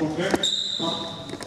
Confere.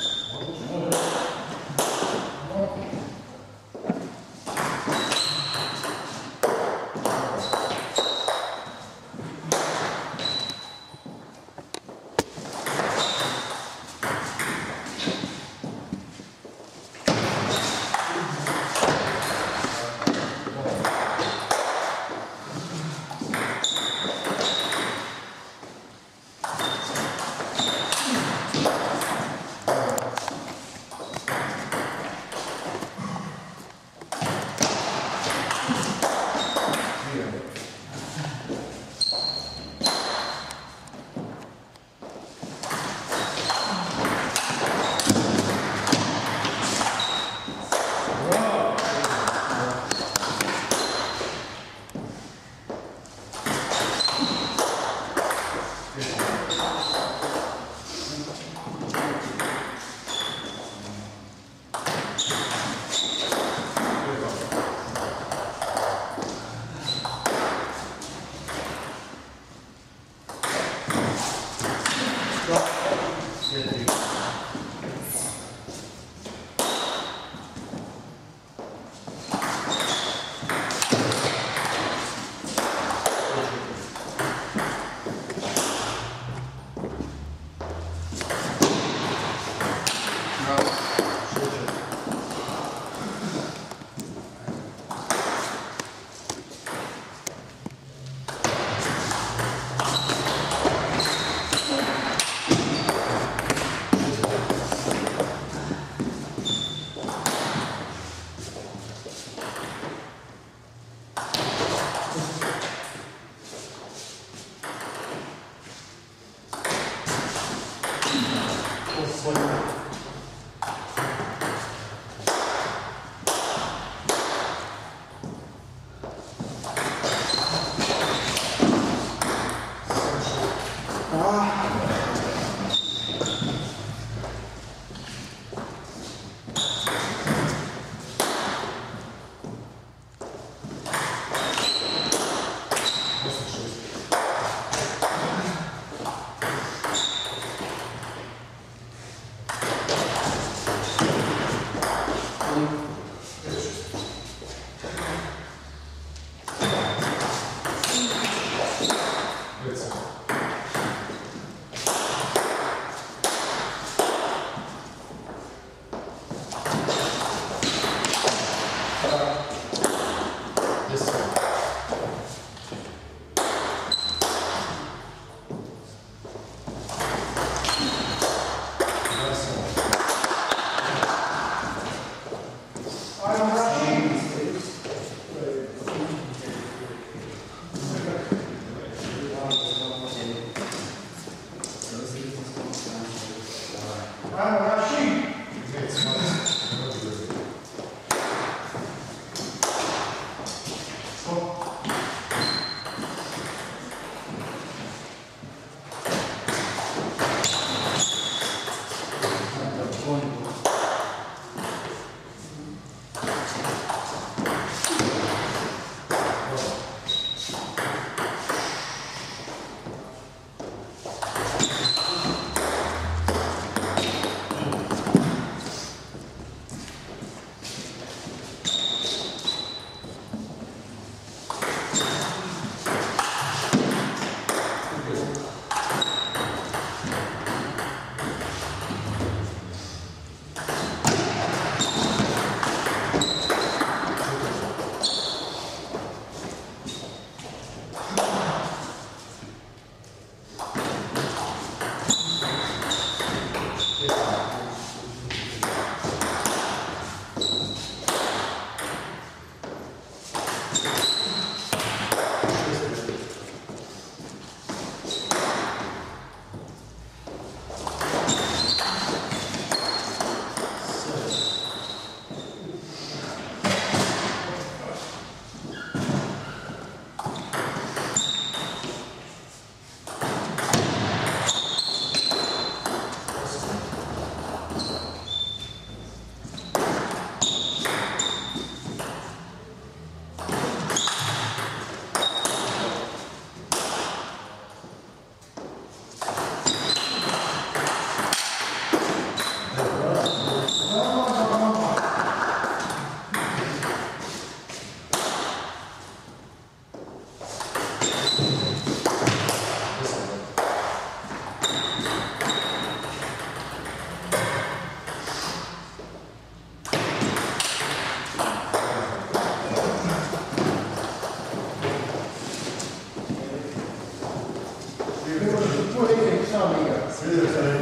Yes.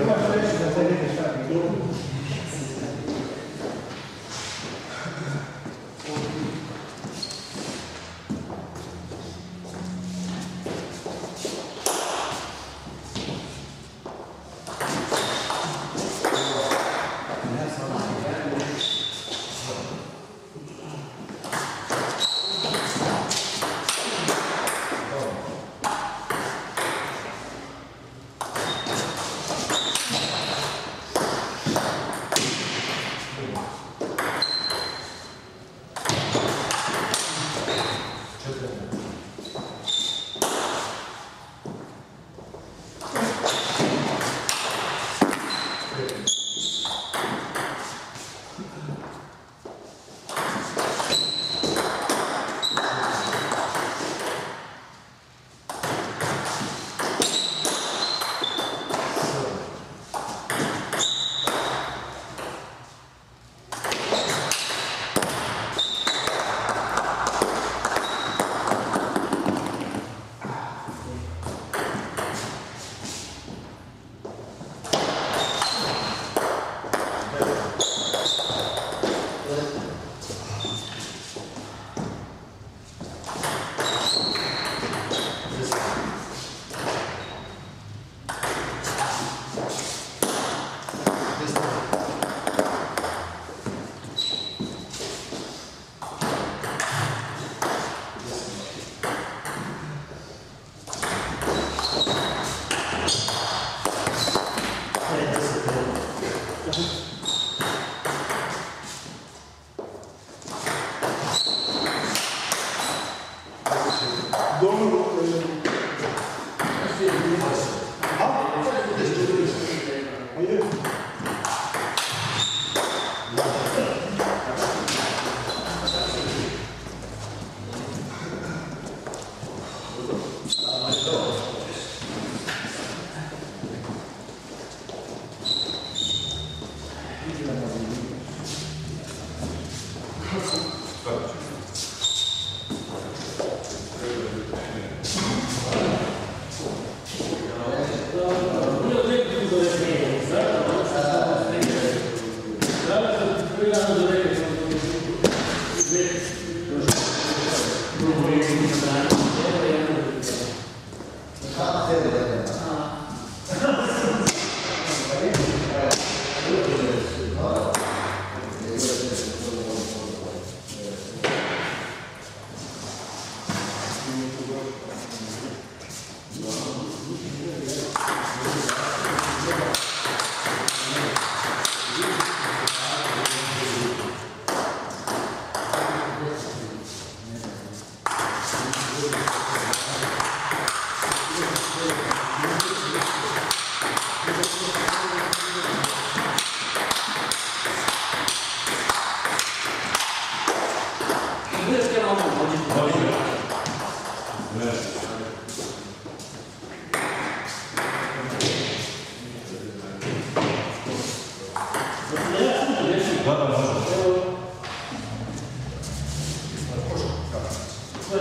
Доброго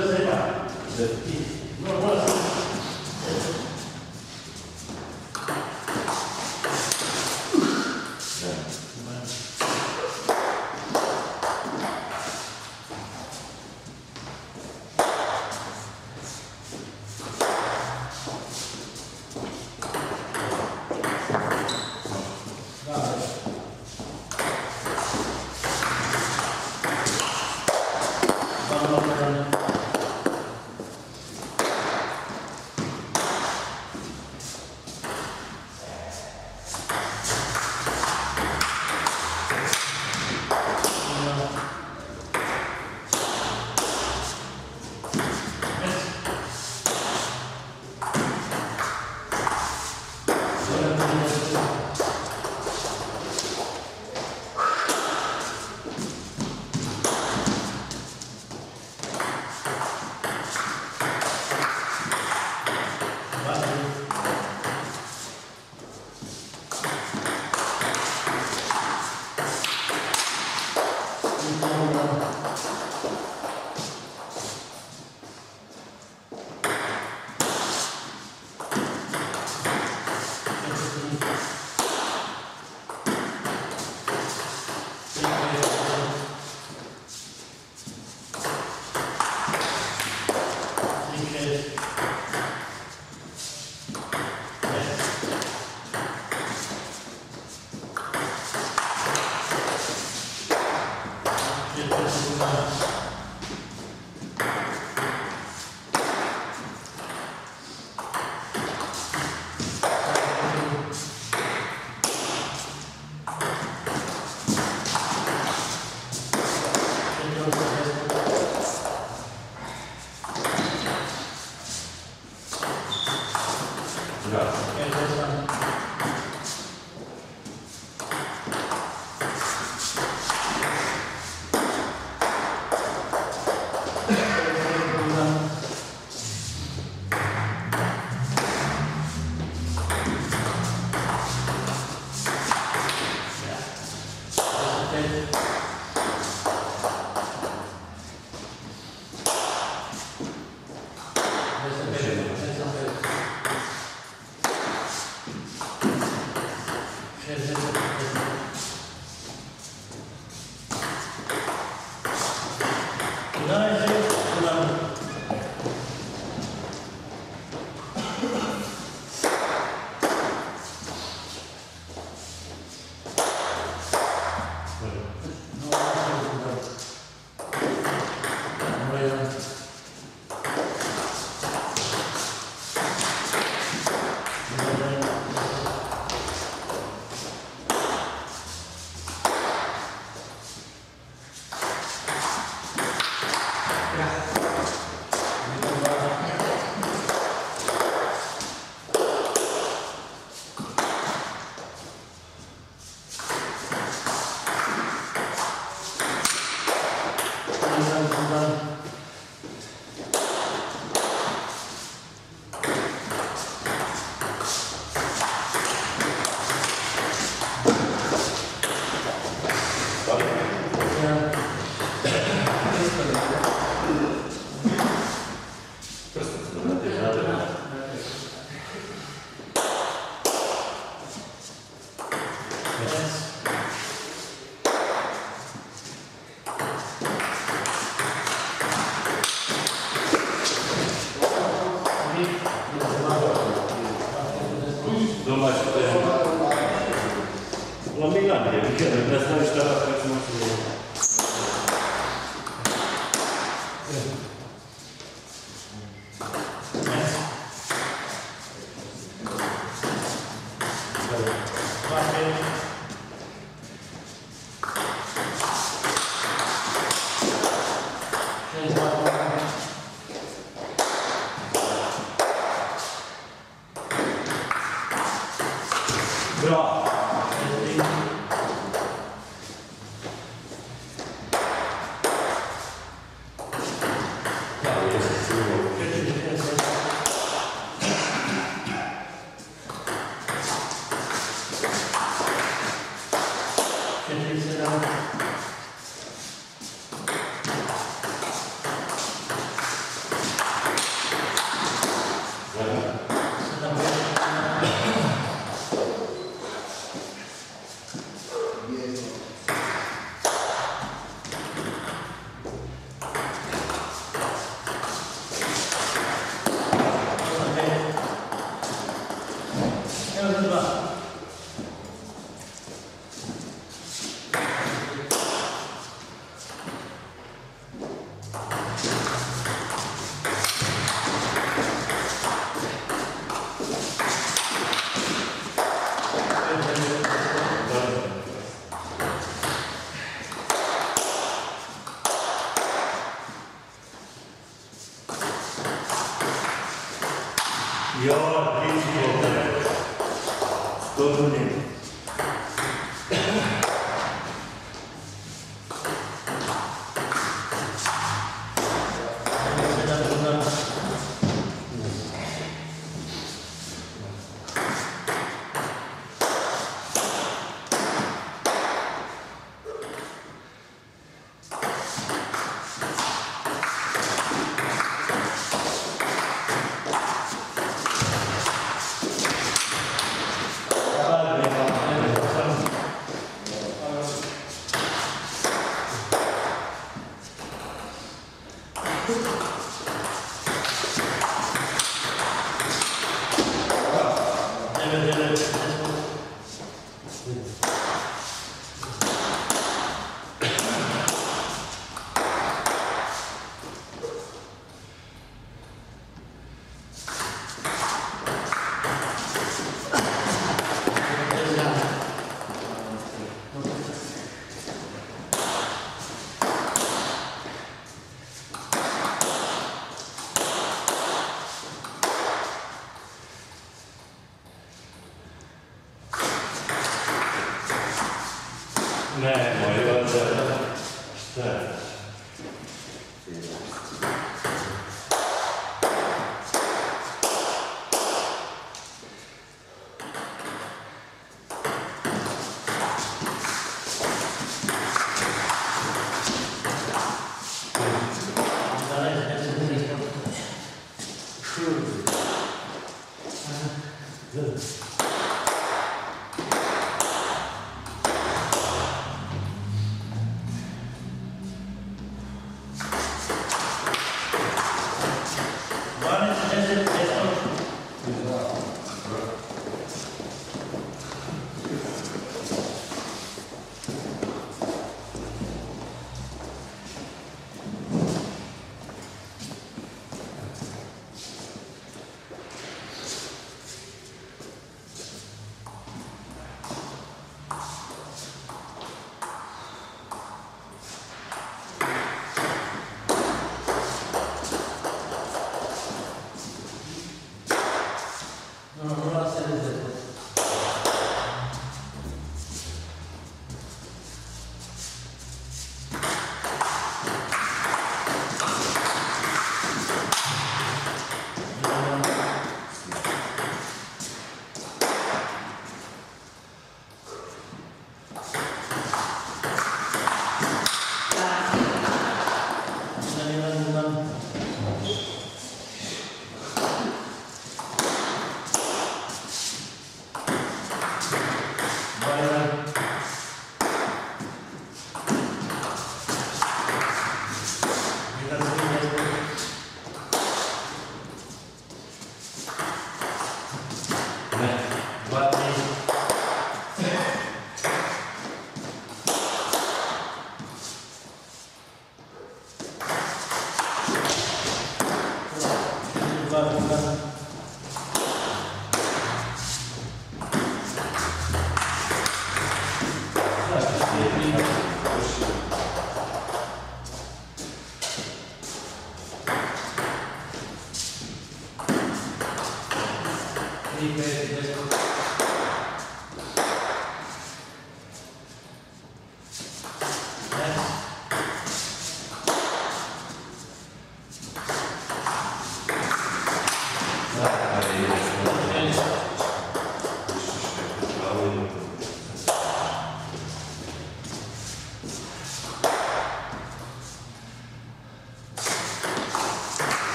să se. Să știți. Nu vă să job.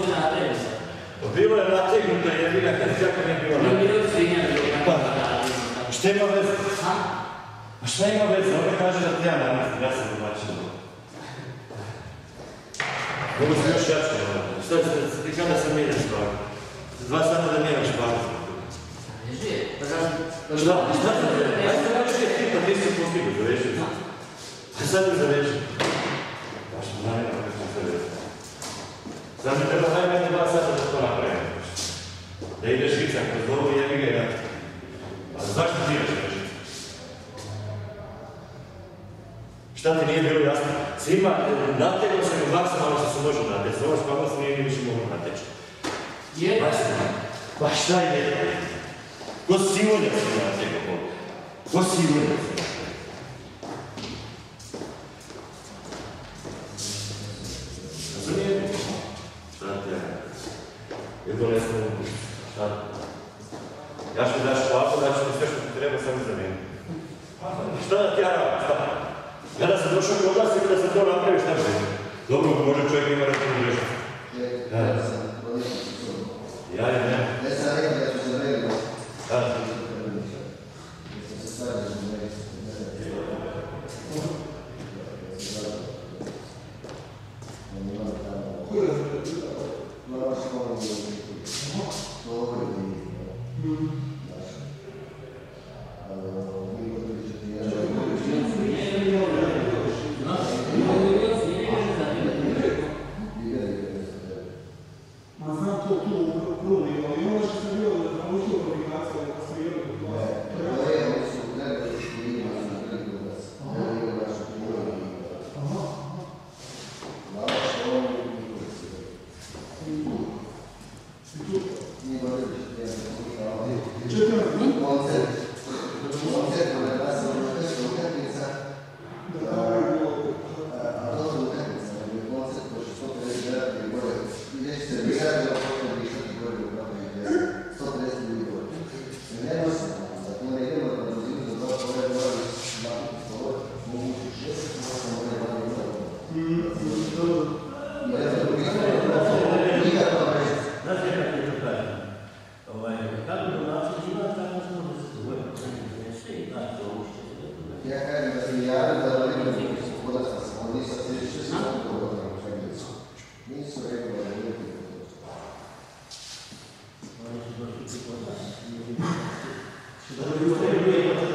ovdje nategnuta. Bilo je nategnuta jedina kad kako ne bilo nategnuta. Ne bilo svinja bilo. Pa, šta ima veze? Ha? A šta ima veze? Ovo kaže da ti ja danas, ja sam odlačio. Ovo se još jače, šta se, ti kada sam mijenja Za Dva sata da mijenja žije. Šta? Šta? Ajde, kako ti je tipa, ti si postigao, zaveži. Ajde, sad mi zaveži. Baš, naravno, kako sam. Znači treba najmanje dva sata da to. Da ideš kroz dobu i jebi ga. A zašto ti ideš? Šta ti nije bilo jasno? Svima e, natjelo se u maksimalno što se može natjeći. Ovo se nije više moglo natjeći. Jedno. Pa šta je jedno? Ko si se natjeko Ko sigurno to ne donesem šta? Ja ću mi daš šlapu, ja ću mi sve što ti treba sam zamijeniti. Šta da ti ja radim, šta? Ja da sam došao kod vas i da sam to napravio, šta želim? Dobro, može čovjek ima reći račun grešiti. will be able to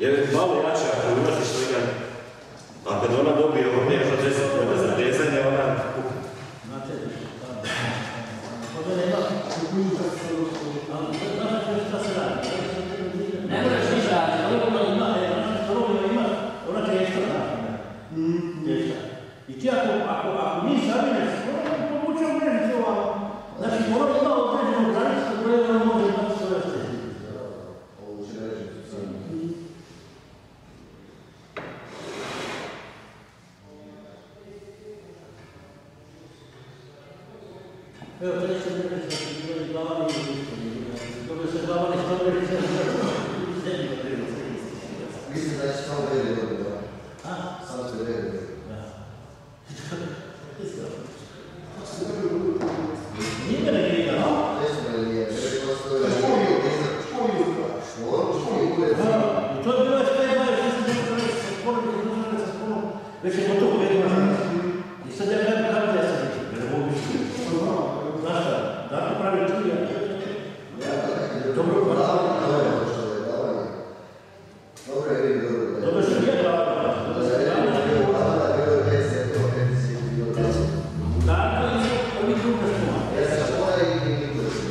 Jer malo jače ako ulaziš svega, a kad ona dobije ovo nježno 10 minuta za vezanje, ona Znate, kod mene ima, ali znaš šta se radi? Ne moraš ništa raditi, ali Ona ima, e, ona što robi, ima, ona teška, znaš, teška. I ti ako, ako, ako mi sabireš, ona povuče u mrežicu ovako. Znači, ona ima određenu granicu koju ona može imati svoje štete. Ovo će reći, sam. Evo, treće mrežice da su bili glavani i ulični. Dobro se glavani stavili se u zemlju, bilo se isti. Mislim da će samo vrijedi dobiti, da. A? Samo će vrijedi dobiti. Da. Nije me ne gleda, no? Ne znam da li nije, ne bi postoji... Školi, školi uzbra. Školu, školu, ured. Da, i to je bilo sve dvaje, što se bilo kada sa spolom, i uzmane sa spolom, već je gotovo vedno na I sad ja gledam kako da ja sam neću, jer mogu biti. Znaš šta, da to pravi čuja. Ja, da, da, Dobro, da, da, da, da, što je davanje. Dobro je vidi dobro. da je. Dobro što nije gledala, Da je vidi bilo davanje, bilo je pet se, bilo pet se, bilo je pet se. Tako i ovi druga spona. Ja sam škola i i niko je što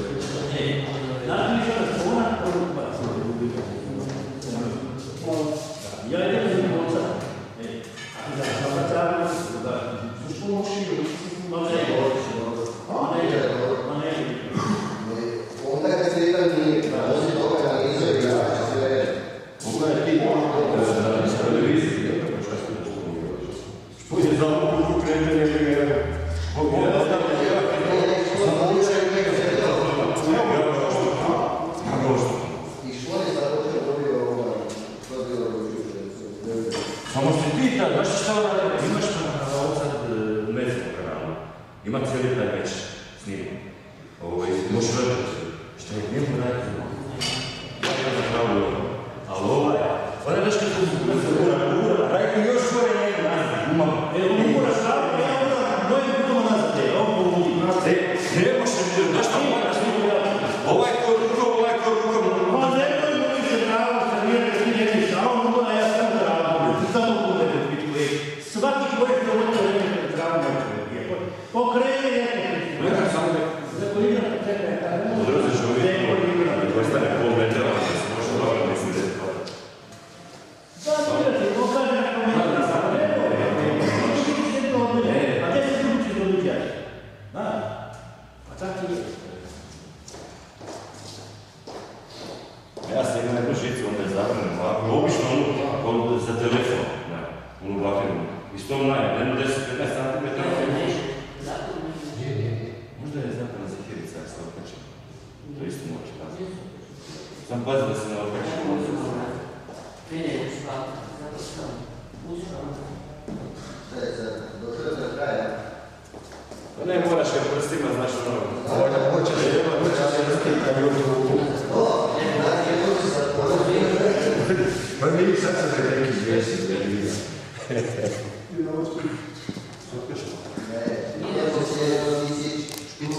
je. E, znači mi što spona, ovo baci. Ja idem za novca. E, a da, sam na tragu, da, Sa školom širo. ma ne, ma ne, ma ne, Onda kad se jedan nije, osim toga nisu i ja, sve Pogledaj ti, na televiziji, Šput je